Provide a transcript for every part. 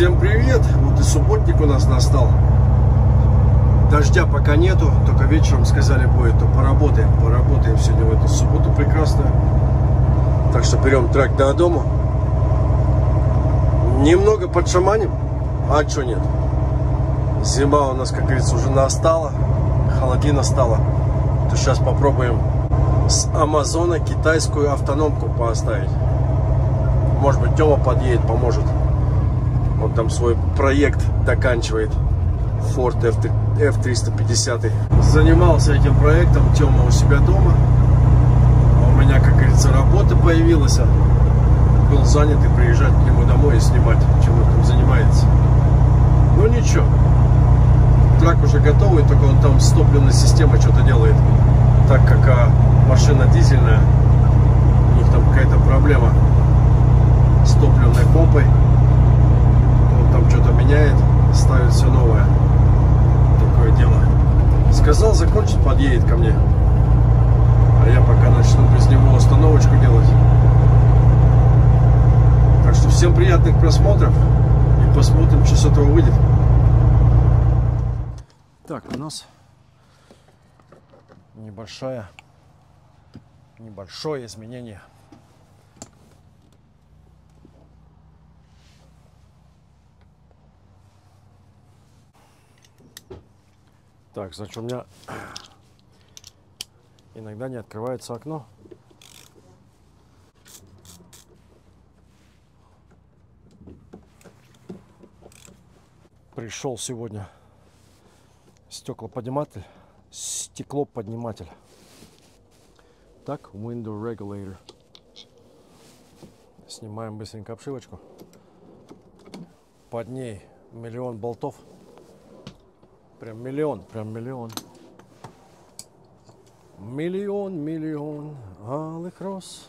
Всем привет! Вот и субботник у нас настал. Дождя пока нету, только вечером сказали будет, то поработаем, поработаем сегодня в эту субботу прекрасную. Так что берем трак до дома. Немного подшаманим, а что нет? Зима у нас, как говорится, уже настала, холодина стала. То сейчас попробуем с Амазона китайскую автономку поставить. Может быть, Тёма подъедет, поможет. Он там свой проект доканчивает. Ford F350. Занимался этим проектом Тёма у себя дома. А у меня, как говорится, работа появилась. Был занят и приезжать к нему домой и снимать, чем он там занимается. Ну ничего. Трак уже готовый, только он там с топливной системой что-то делает. Так как а, машина дизельная, у них там какая-то проблема с топливной помпой. Меняет, ставит все новое. Такое дело. Сказал, закончить, подъедет ко мне. А я пока начну без него установочку делать. Так что всем приятных просмотров. И посмотрим, что с этого выйдет. Так, у нас небольшая, небольшое изменение. Так, значит, у меня иногда не открывается окно. Пришел сегодня стеклоподниматель, стеклоподниматель. Так, window regulator. Снимаем быстренько обшивочку. Под ней миллион болтов. Прям миллион, прям миллион. Миллион, миллион алых роз.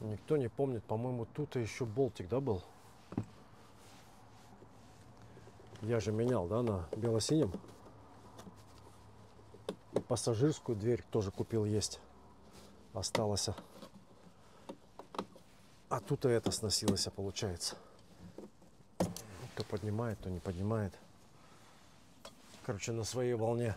Никто не помнит, по-моему, тут еще болтик, да, был? Я же менял, да, на бело-синем. И пассажирскую дверь тоже купил есть. Осталось. А тут и это сносилось, получается. То поднимает, то не поднимает. Короче, на своей волне.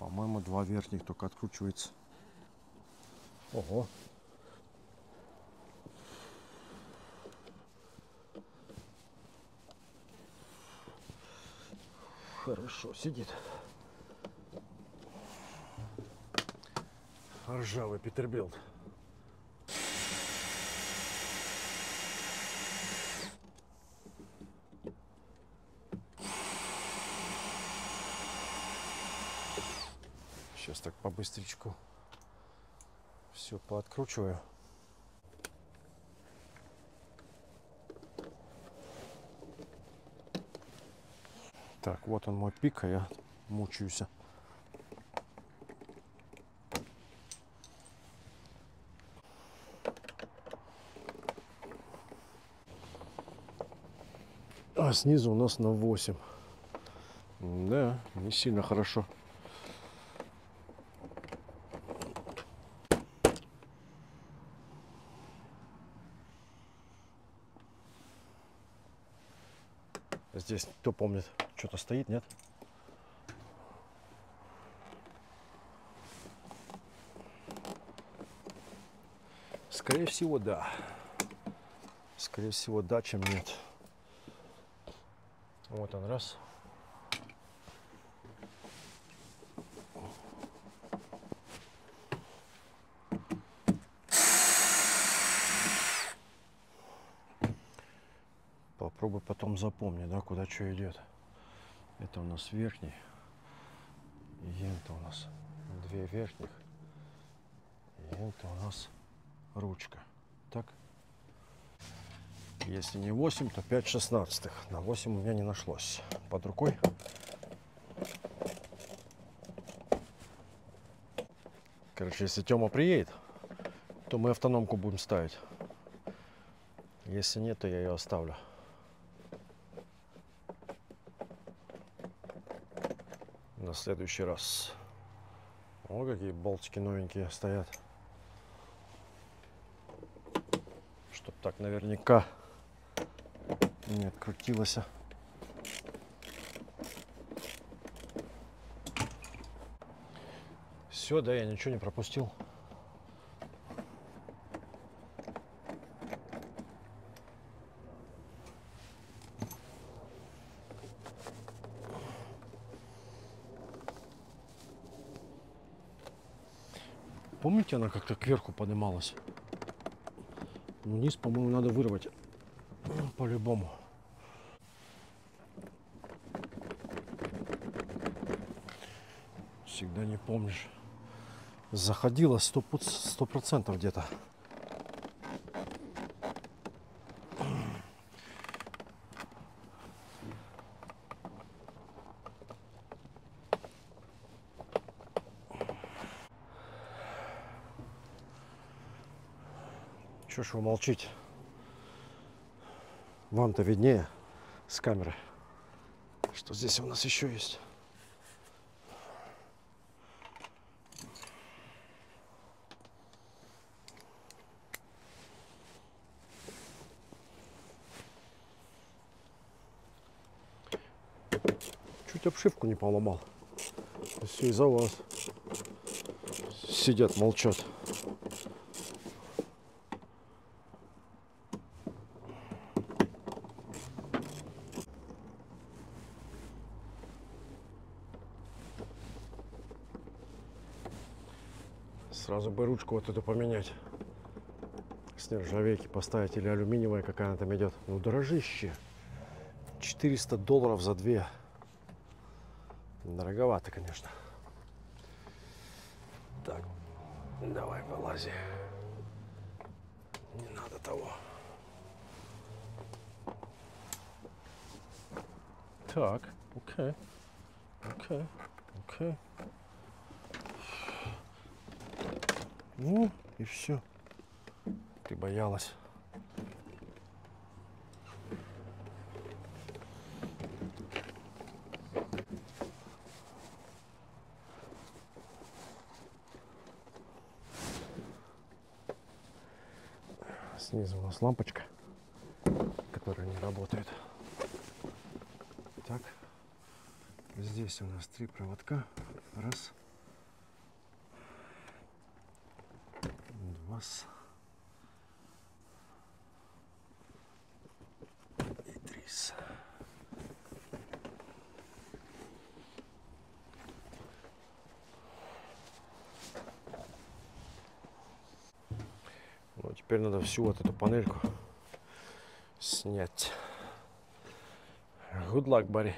По-моему, два верхних только откручивается. Ого. Хорошо сидит. Ржавый Петербилд. Сейчас так по-быстричку все пооткручиваю. Так, вот он мой пик, а я мучаюсь. А снизу у нас на 8. Да, не сильно хорошо. Здесь кто помнит, что-то стоит, нет? Скорее всего, да. Скорее всего, да, чем нет. Вот он раз. Попробуй потом запомни, да, куда что идет. Это у нас верхний. И это у нас две верхних. И это у нас ручка. Так? Если не 8, то 5 шестнадцатых. На 8 у меня не нашлось. Под рукой. Короче, если Тёма приедет, то мы автономку будем ставить. Если нет, то я ее оставлю. Следующий раз. О, какие болтики новенькие стоят. Чтоб так наверняка не открутилось. Все, да, я ничего не пропустил. Помните, она как-то кверху поднималась? Вниз, по-моему, надо вырвать. Ну, По-любому. Всегда не помнишь. Заходила сто сто процентов где-то. Чего ж вы молчите? Вам-то виднее с камеры, что здесь у нас еще есть. Чуть обшивку не поломал. Все из-за вас. Сидят, молчат. Сразу бы ручку вот эту поменять. С нержавейки поставить или алюминиевая, какая она там идет. Ну, дорожище. 400 долларов за две. Дороговато, конечно. Так, давай вылази. Не надо того. Так, окей. Окей, окей. Ну, и все. Ты боялась. Снизу у нас лампочка, которая не работает. Так, здесь у нас три проводка. Раз. Два. И три. Ну, теперь надо всю вот эту панельку снять. Good luck, buddy.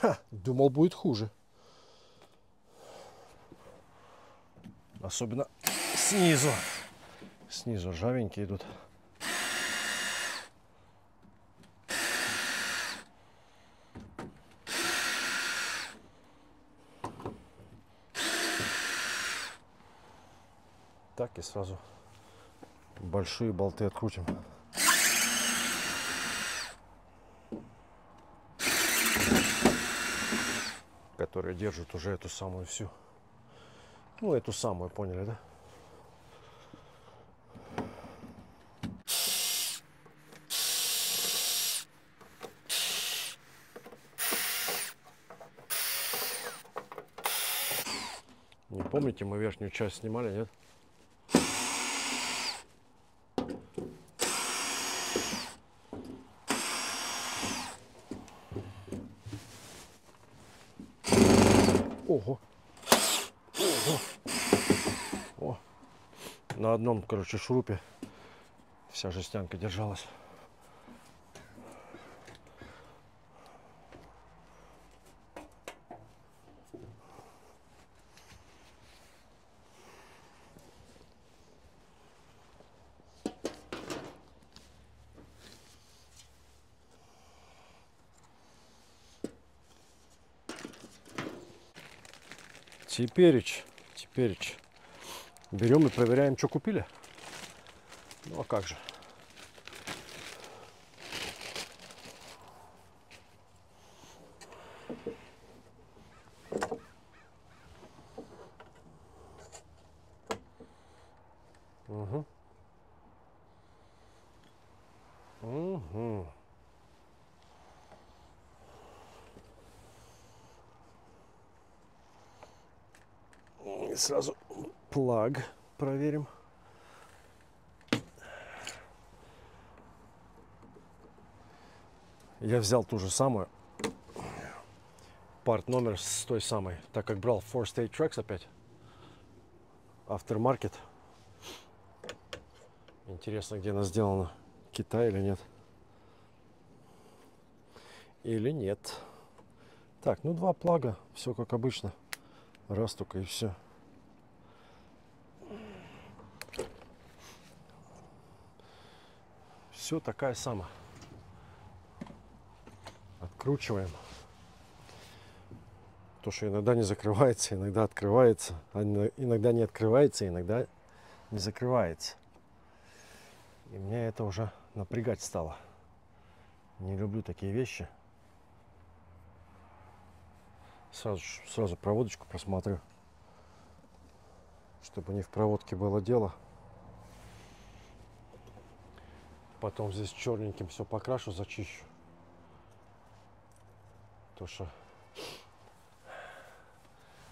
Ха, будет хуже. Особенно снизу. Снизу ржавенькие идут. Так и сразу большие болты открутим. Которые держат уже эту самую всю. Ну, эту самую, поняли, да? Не помните, мы верхнюю часть снимали, нет? одном, короче, шурупе вся жестянка держалась. Теперь, теперь. Берем и проверяем, что купили. Ну а как же. Угу. Угу. И сразу плаг проверим. Я взял ту же самую. Парт номер с той самой. Так как брал Four State Tracks опять. Aftermarket. Интересно, где она сделана. Китай или нет? Или нет? Так, ну два плага. Все как обычно. Раз только и все. Все такая самая. Откручиваем. То, что иногда не закрывается, иногда открывается. А иногда не открывается, иногда не закрывается. И мне это уже напрягать стало. Не люблю такие вещи. Сразу, сразу проводочку просмотрю. Чтобы не в проводке было дело. Потом здесь черненьким все покрашу, зачищу. То что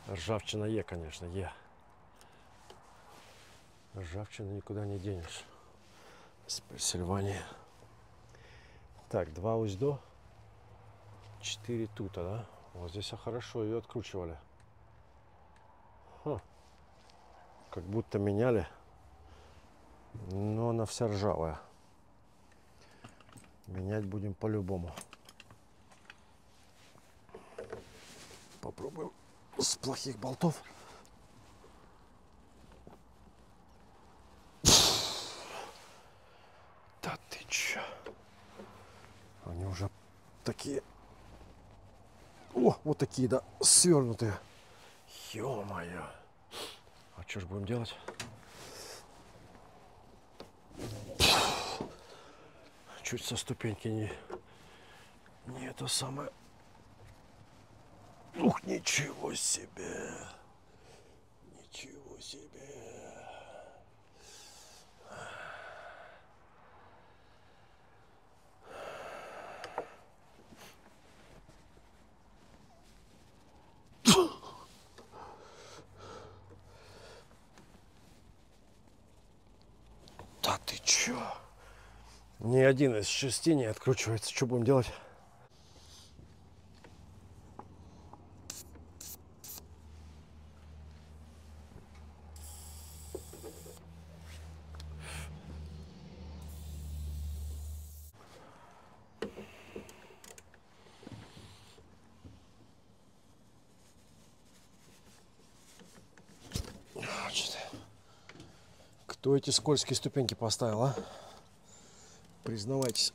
ржавчина Е, конечно, Е. Ржавчина никуда не денешь. С Пенсильвании. Так, два уздо. Четыре тута, да? Вот здесь хорошо ее откручивали. Ха. Как будто меняли. Но она вся ржавая. Менять будем по-любому. Попробуем с плохих болтов. Да ты чё? Они уже такие... О, вот такие, да, свернутые. Ё-моё. А что же будем делать? Чуть со ступеньки не, не это самое. Ух, ничего себе! Ничего себе! Да ты чё? Ни один из шести не откручивается. Что будем делать? Кто эти скользкие ступеньки поставил, а? Признавайтесь.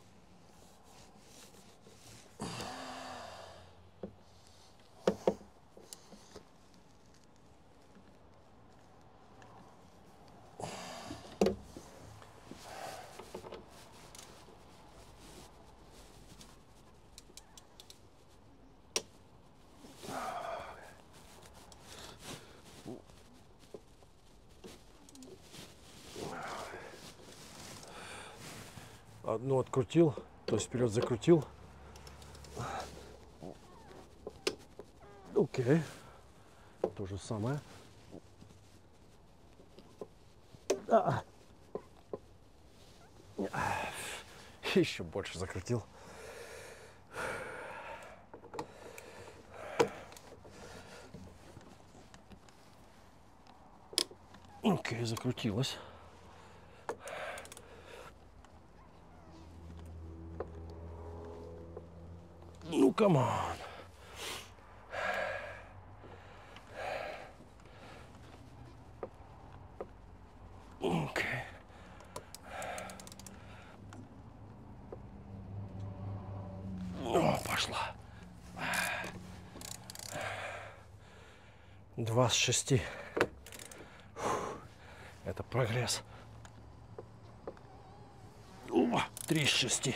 Одну открутил, то есть вперед закрутил. Окей. То же самое. А. Еще больше закрутил. Окей, закрутилась. On. Okay. О, пошла. Два с шести. Фух, это прогресс. О, три с шести.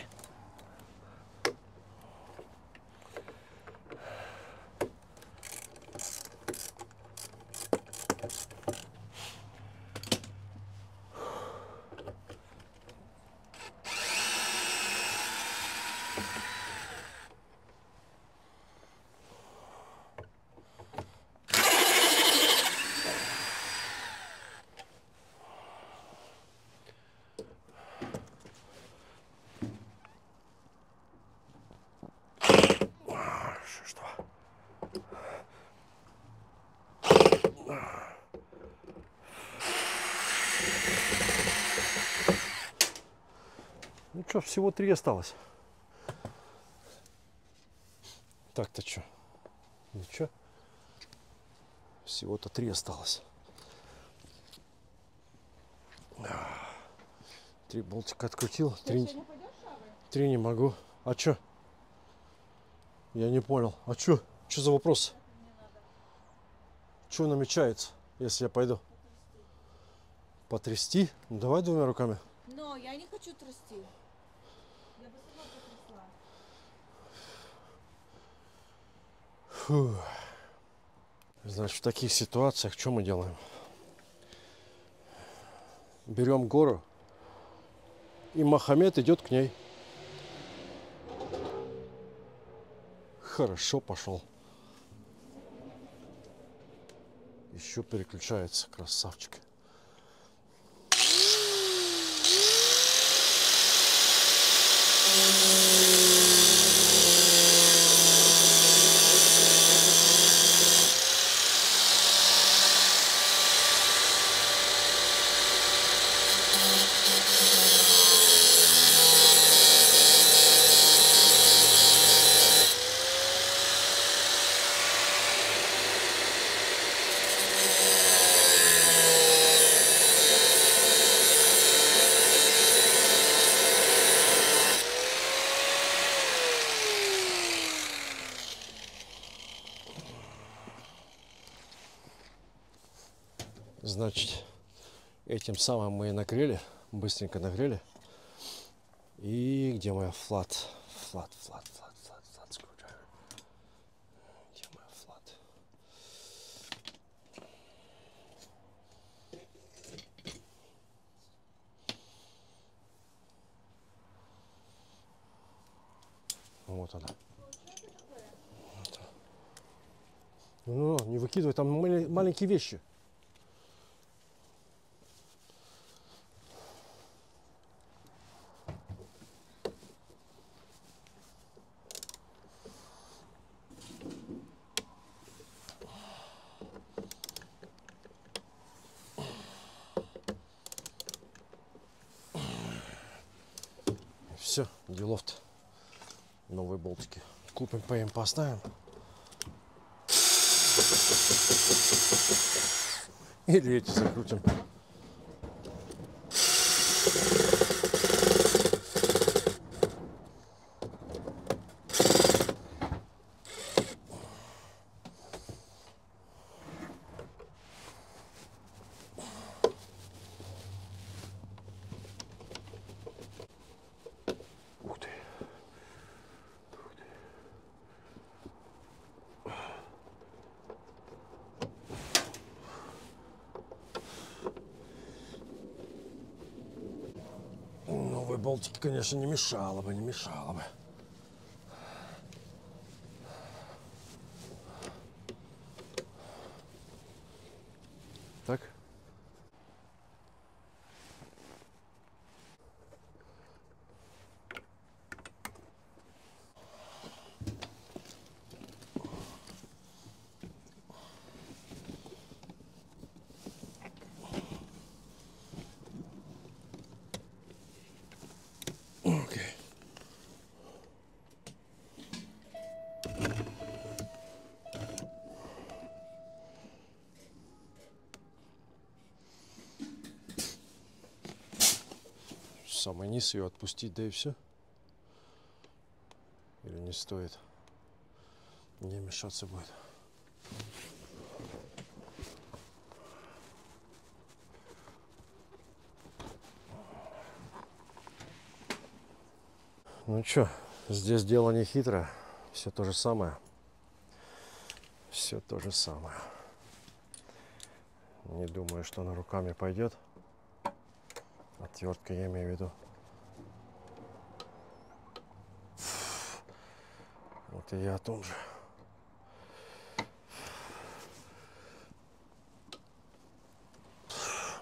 Что? Всего три осталось. Так-то что? Ничего. Всего-то три осталось. Три болтика открутил. Три, три не могу. А что? Я не понял. А что? Что за вопрос? Что намечается, если я пойду? Потрясти? Ну, давай двумя руками. Но я не хочу трясти. Я бы сама потрясла. Значит, в таких ситуациях что мы делаем? Берем гору, и Мохаммед идет к ней. Хорошо пошел. Еще переключается, красавчик. Значит, этим самым мы и нагрели, быстренько нагрели. И где моя флат? Флат, флат, флат, флат, флат, скрутайвер. Где моя флат? Вот она. Ну, не выкидывай, там маленькие вещи. Все, делов-то. Новые болтики. Поем, поставим. Или эти закрутим. Ух ты. Новые болтики, конечно, не мешало бы, не мешало бы. вниз ее отпустить, да и все. Или не стоит? Не мешаться будет. Ну что, здесь дело не хитро Все то же самое. Все то же самое. Не думаю, что она руками пойдет. Отвертка я имею в виду. И я о том же.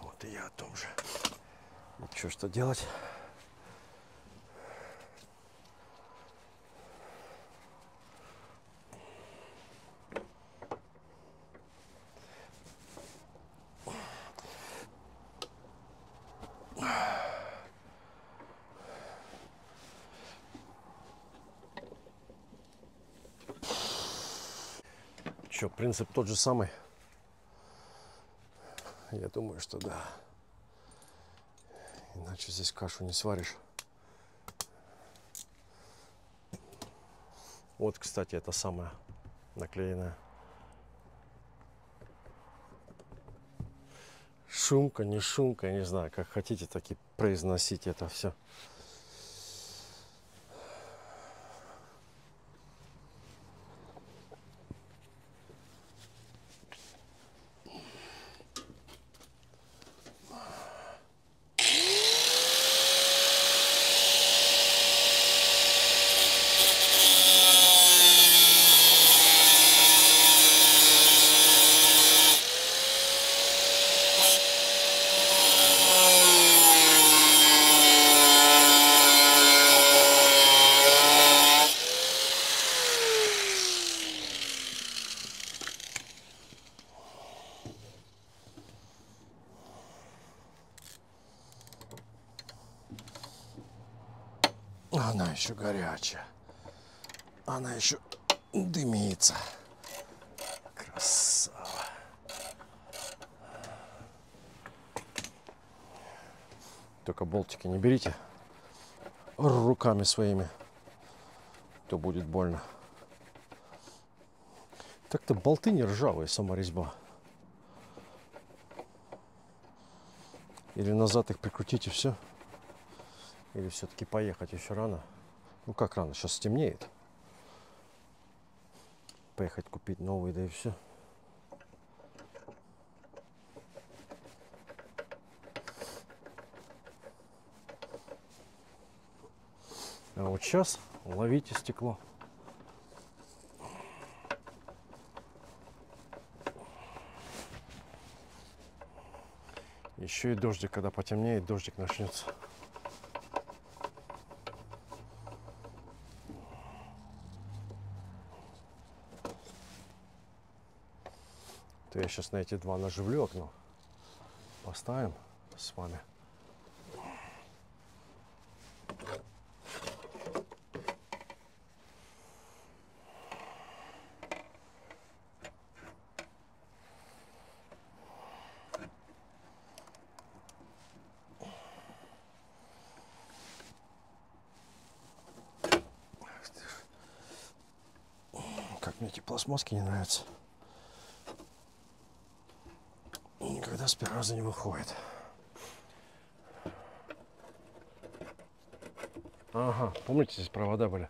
Вот и я о том же. Ну что, что делать? Что, принцип тот же самый? Я думаю, что да. Иначе здесь кашу не сваришь. Вот, кстати, это самое наклеенное. Шумка, не шумка, не знаю, как хотите, так и произносить это все. Она еще горячая. Она еще дымится. Красава. Только болтики не берите руками своими, то будет больно. Так-то болты не ржавые, сама резьба. Или назад их прикрутить и все. Или все-таки поехать еще рано? Ну как рано? Сейчас стемнеет. Поехать купить новые, да и все. А вот сейчас ловите стекло. Еще и дождик, когда потемнеет, дождик начнется. Я сейчас на эти два наживлю окно. Поставим с вами. Как мне эти пластмасски не нравятся. С первого раза не выходит. Ага, помните, здесь провода были?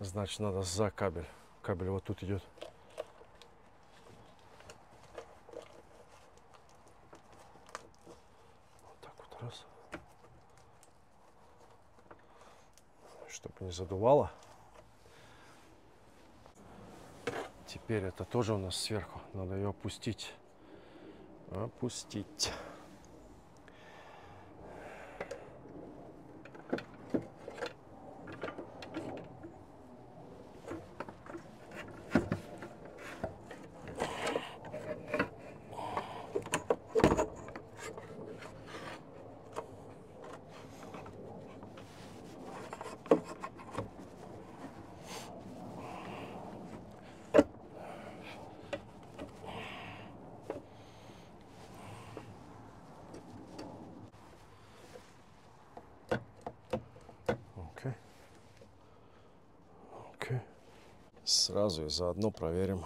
Значит, надо за кабель. Кабель вот тут идет. Вот так вот раз. Чтобы не задувало. Теперь это тоже у нас сверху. Надо ее опустить. Опустить. Окей. Окей. Сразу и заодно проверим.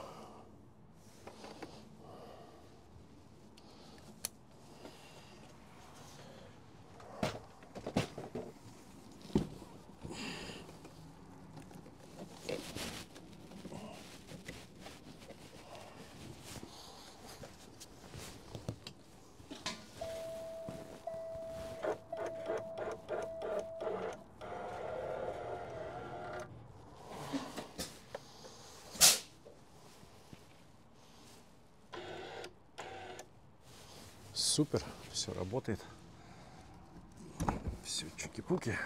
супер, все работает. Все чуки-пуки.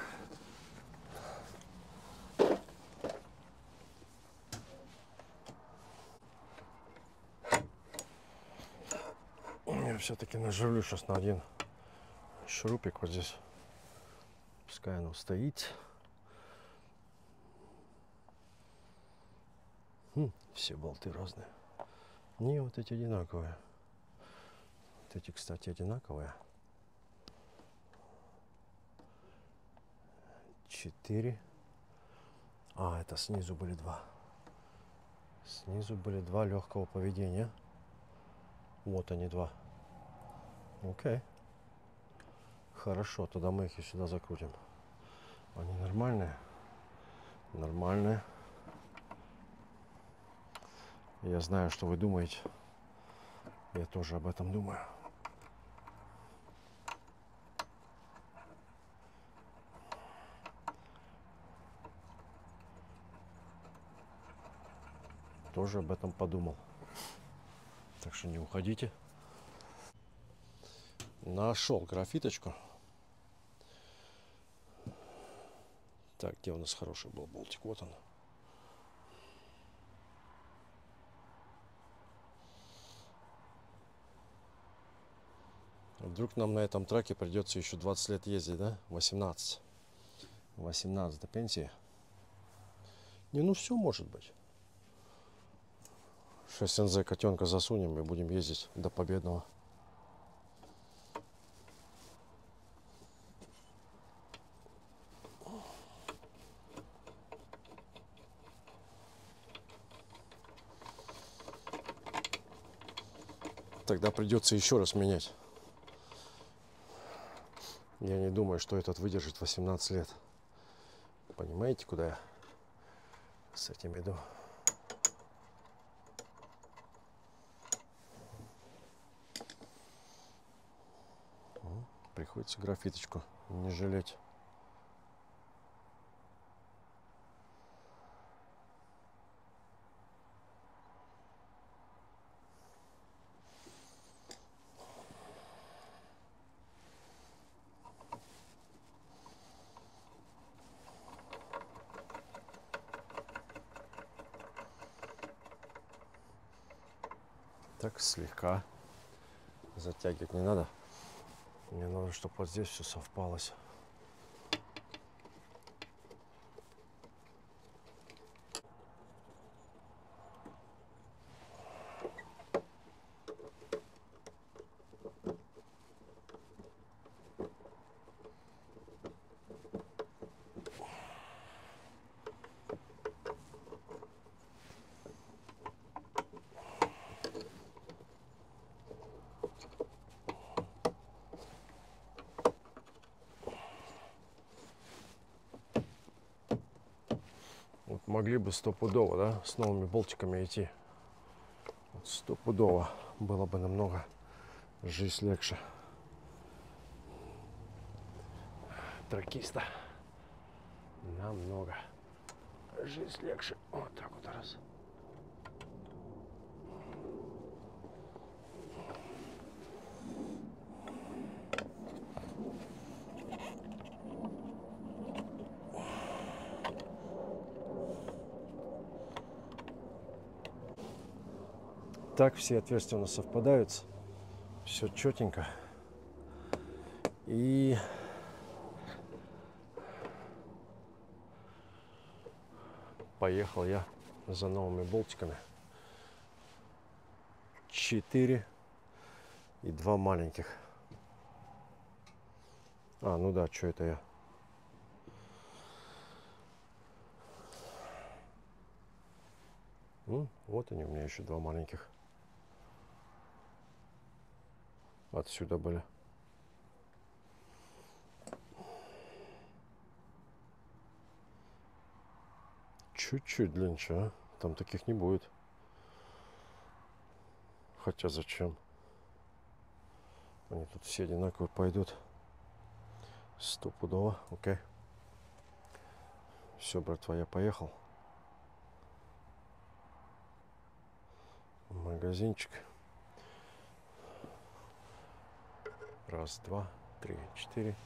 Я все-таки наживлю сейчас на один шурупик вот здесь. Пускай оно стоит. Хм, все болты разные. Не, вот эти одинаковые. Вот эти, кстати, одинаковые. Четыре. А, это снизу были два. Снизу были два легкого поведения. Вот они два. Окей. Хорошо, тогда мы их и сюда закрутим. Они нормальные? Нормальные. Я знаю, что вы думаете. Я тоже об этом думаю. Тоже об этом подумал. Так что не уходите. Нашел графиточку. Так, где у нас хороший был болтик? Вот он. Вдруг нам на этом траке придется еще 20 лет ездить, да? 18. 18 до пенсии. Не, ну все может быть. 6 НЗ котенка засунем и будем ездить до победного. Тогда придется еще раз менять. Я не думаю, что этот выдержит 18 лет. Понимаете, куда я с этим иду? Приходится графиточку не жалеть. Так слегка затягивать не надо. Мне надо, чтобы вот здесь все совпалось. Вот могли бы стопудово, да, с новыми болтиками идти. Вот стопудово было бы намного жизнь легче. Тракиста. Намного жизнь легче. Вот так вот раз. Так все отверстия у нас совпадают. Все четенько. И поехал я за новыми болтиками. Четыре и два маленьких. А, ну да, что это я? М, Вот они у меня еще два маленьких. Отсюда были. Чуть-чуть длиннее, а? Там таких не будет. Хотя зачем? Они тут все одинаковые пойдут. Стопудово, окей. Все, братва, я поехал. Магазинчик. Раз, два, три, четыре,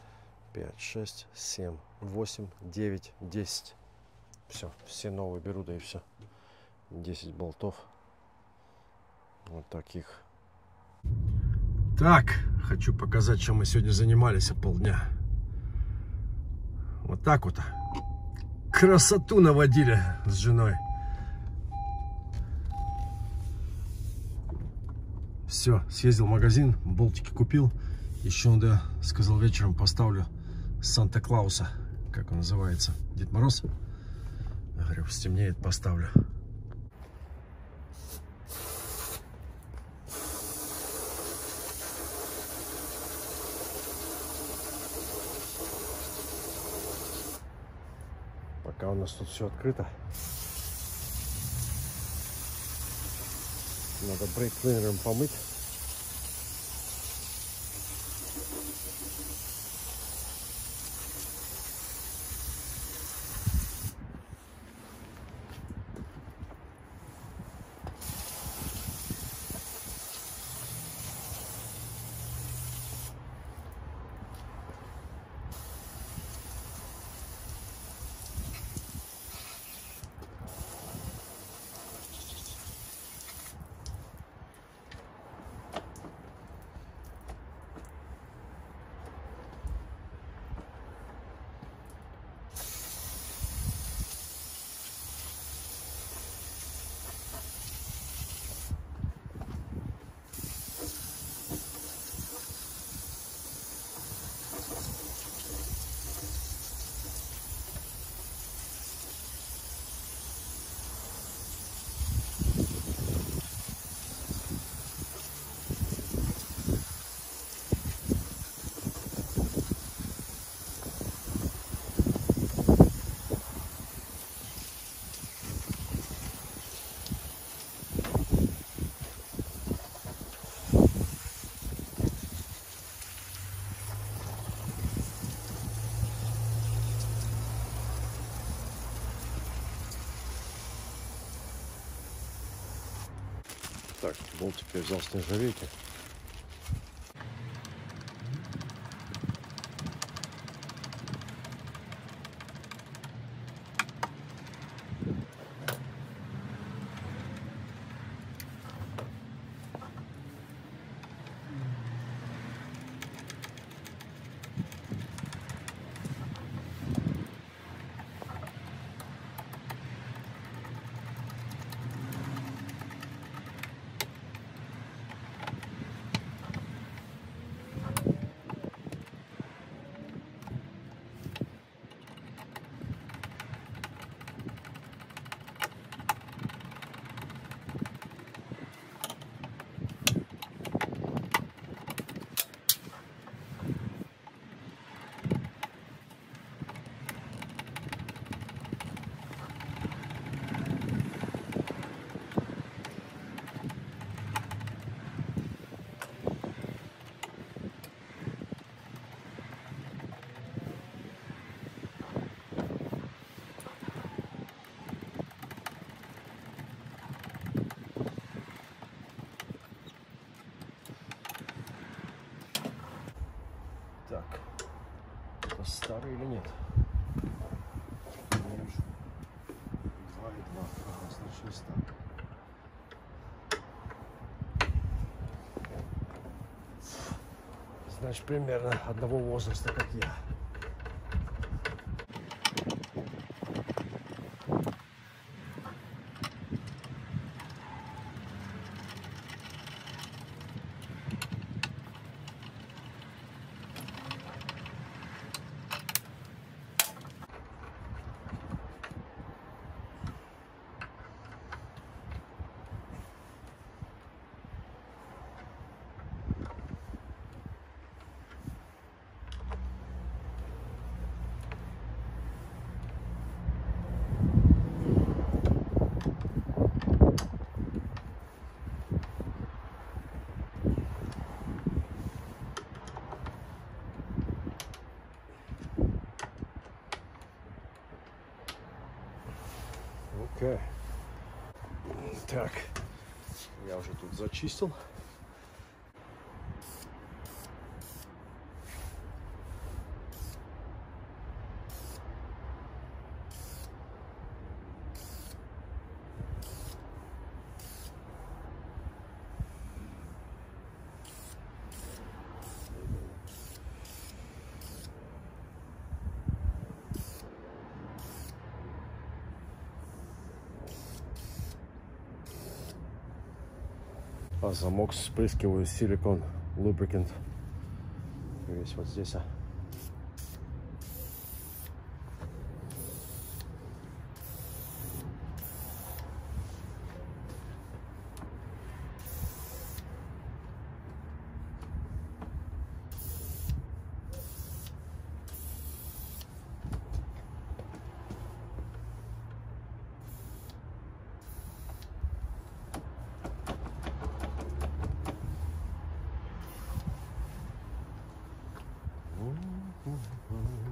пять, шесть, семь, восемь, девять, десять. Все, все новые беру, да и все. 10 болтов. Вот таких. Так, хочу показать, чем мы сегодня занимались полдня. Вот так вот. Красоту наводили с женой. Все, съездил в магазин, болтики купил. Еще надо, сказал, вечером поставлю Санта-Клауса, как он называется, Дед Мороз. Я говорю, стемнеет, поставлю. Пока у нас тут все открыто. Надо брейк-клинером помыть. Так, болтик я взял с нержавейки. Так, это старый или нет? Не вижу. Два и два. Ага, значит, так. Значит, примерно одного возраста, как я. Окей. Так, я уже тут зачистил. Замок спрыскиваю силикон лубрикант. Весь вот здесь. а. Mm-hmm.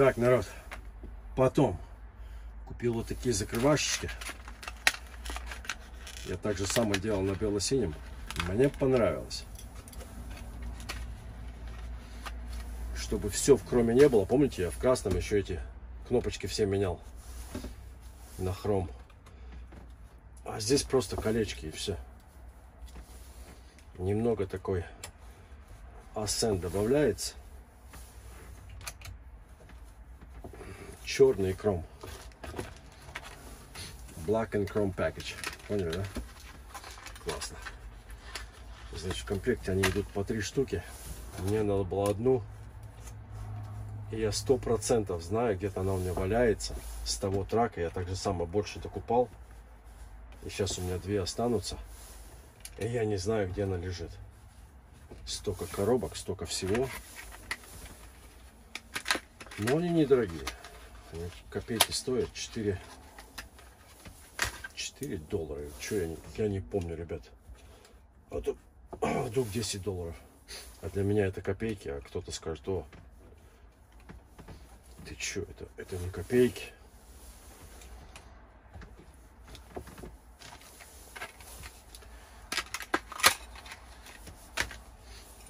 Так, народ, Потом купил вот такие закрывашечки. Я также само делал на бело-синем. Мне понравилось. Чтобы все в кроме не было. Помните, я в красном еще эти кнопочки все менял на хром. А здесь просто колечки и все. Немного такой асцен добавляется. Черный кром. Black and Chrome Package. Поняли, да? Классно. Значит, в комплекте они идут по три штуки. Мне надо было одну. И я сто процентов знаю, где-то она у меня валяется. С того трака я так же само больше докупал. И сейчас у меня две останутся. И я не знаю, где она лежит. Столько коробок, столько всего. Но они недорогие. Копейки стоят 4, 4 доллара. Что я, я не помню, ребят. А вдруг, а вдруг 10 долларов. А для меня это копейки, а кто-то скажет, о, ты чё, это, это не копейки.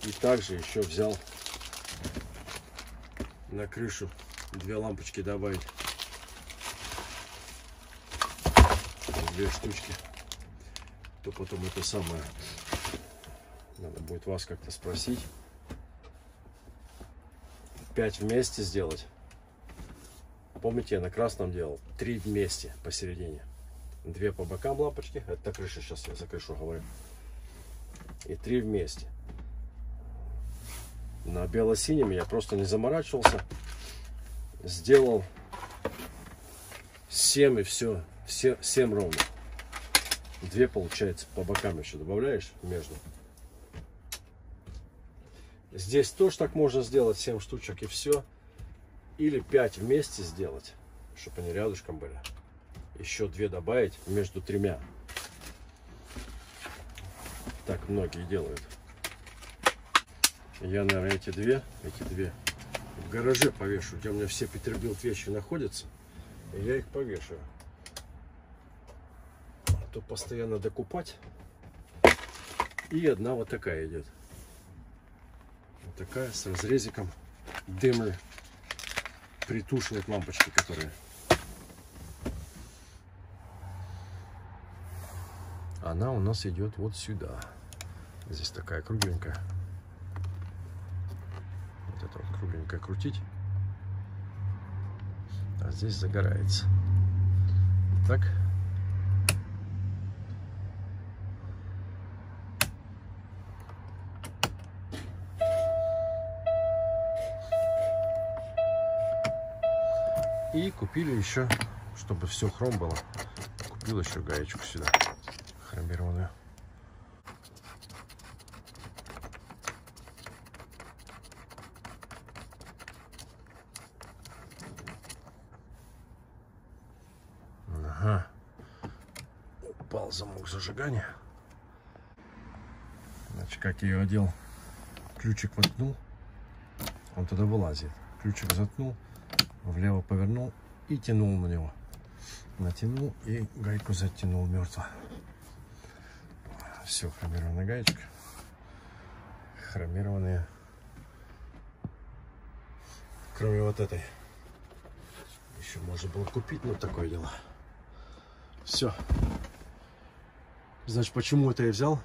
И также еще взял на крышу две лампочки добавить. Две штучки. То потом это самое. Надо будет вас как-то спросить. Пять вместе сделать. Помните, я на красном делал три вместе посередине. Две по бокам лампочки. Это на крыше, сейчас я за крышу говорю. И три вместе. На бело-синем я просто не заморачивался. Сделал 7 и все. все 7 ровно. Две получается по бокам еще добавляешь между. Здесь тоже так можно сделать 7 штучек и все. Или 5 вместе сделать, чтобы они рядышком были. Еще две добавить между тремя. Так многие делают. Я, наверное, эти две, эти две в гараже повешу, где у меня все Петербилд вещи находятся. И я их повешаю. А то постоянно докупать. И одна вот такая идет. Вот такая с разрезиком. Дымер притушивает лампочки, которые. Она у нас идет вот сюда. Здесь такая кругленькая. Вот кругленькое крутить. А здесь загорается. Так. И купили еще, чтобы все хром было, купил еще гаечку сюда, хромированную. Ага. Упал зажигания. Значит, как я ее одел, ключик воткнул, он туда вылазит. Ключик заткнул, влево повернул и тянул на него. Натянул и гайку затянул мертво. Все, хромированная гаечка. Хромированные. Кроме вот этой. Еще можно было купить, но такое дело. Все. Значит, почему это я взял?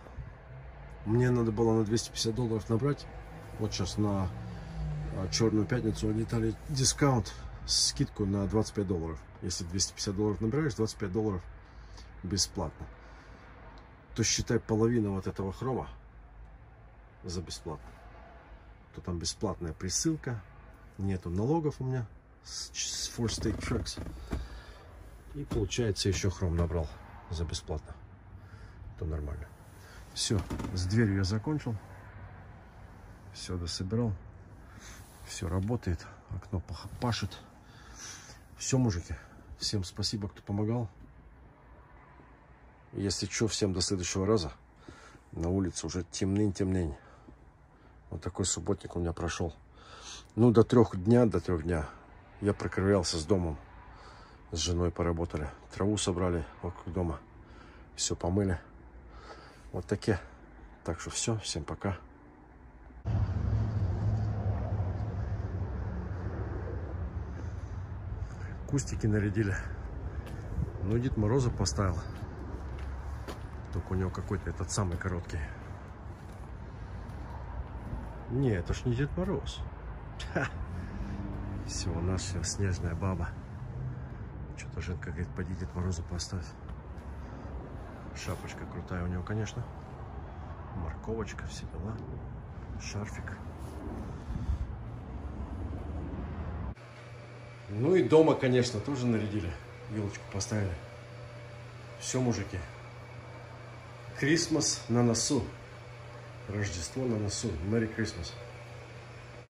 Мне надо было на 250 долларов набрать. Вот сейчас на а, Черную пятницу они дали дискаунт, скидку на 25 долларов. Если 250 долларов набираешь, 25 долларов бесплатно. То считай половина вот этого хрома за бесплатно. То там бесплатная присылка, нету налогов у меня с Four State Trucks. И получается еще хром набрал за бесплатно. То нормально. Все, с дверью я закончил. Все дособирал. Все работает. Окно пашет. Все, мужики. Всем спасибо, кто помогал. Если что, всем до следующего раза. На улице уже темнень-темнень. Вот такой субботник у меня прошел. Ну, до трех дня, до трех дня я прокрывался с домом. с женой поработали. Траву собрали вокруг дома. Все помыли. Вот такие. Так что все, всем пока. Кустики нарядили. Ну, Дед Мороза поставил. Только у него какой-то этот самый короткий. Не, это ж не Дед Мороз. Всего наша снежная баба. Что-то Женка говорит, поди Дед Морозу поставь. Шапочка крутая у него, конечно. Морковочка, все дела. Шарфик. Ну и дома, конечно, тоже нарядили. Елочку поставили. Все, мужики. Крисмас на носу. Рождество на носу. Мэри Крисмас.